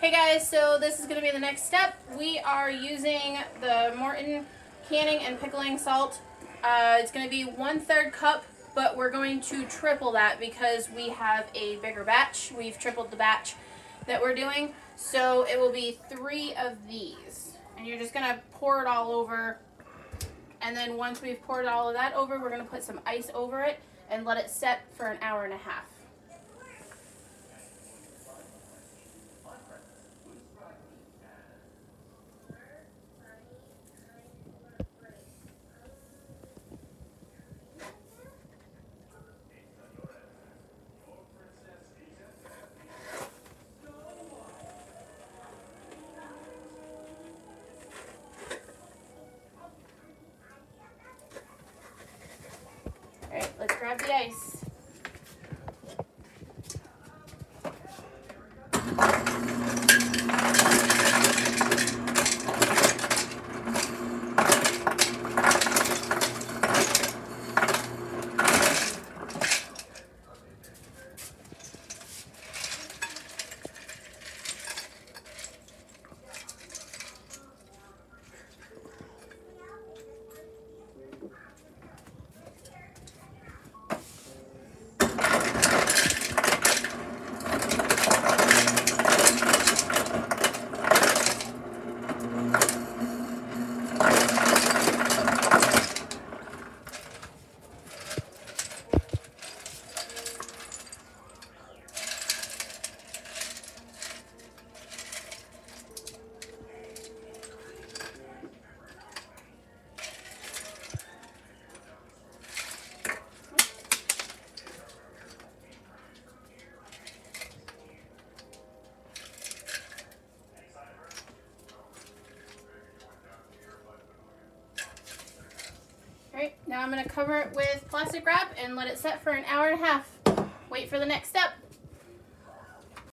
Hey guys, so this is going to be the next step. We are using the Morton canning and pickling salt. Uh, it's going to be one third cup, but we're going to triple that because we have a bigger batch. We've tripled the batch that we're doing. So it will be three of these. And you're just going to pour it all over. And then once we've poured all of that over, we're going to put some ice over it and let it set for an hour and a half. Alright, Now I'm going to cover it with plastic wrap and let it set for an hour and a half. Wait for the next step.